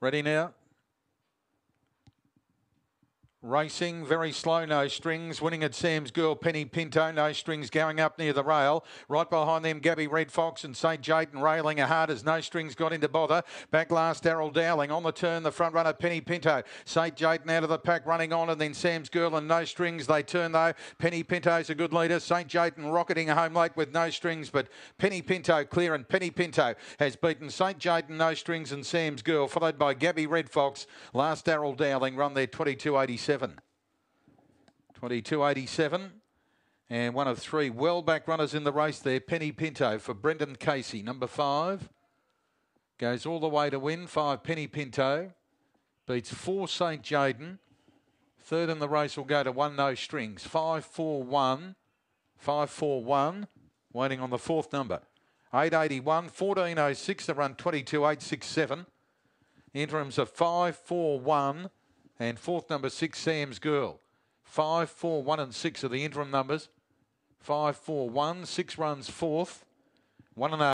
Ready now? Racing, very slow, no strings. Winning at Sam's Girl, Penny Pinto, no strings going up near the rail. Right behind them, Gabby Red Fox and St. Jayton railing a hard as no strings got into bother. Back last, Daryl Dowling. On the turn, the front runner, Penny Pinto. St. Jayton out of the pack, running on, and then Sam's Girl and no strings. They turn though. Penny Pinto's a good leader. St. Jayton rocketing home late with no strings, but Penny Pinto clear, and Penny Pinto has beaten St. Jayton, no strings, and Sam's Girl, followed by Gabby Red Fox. Last, Daryl Dowling run there 22.87. 22.87. And one of three well back runners in the race there, Penny Pinto for Brendan Casey, number five. Goes all the way to win, five Penny Pinto. Beats four St. Jaden. Third in the race will go to one no strings. Five, four, one. Five, four, one. Waiting on the fourth number. 881, 1406 to run 22.867. Interims of 5, 4, 1 and fourth number 6, Sam's Girl. Five, four, one, and 6 are the interim numbers. 5, 4, 1, 6 runs fourth. One and a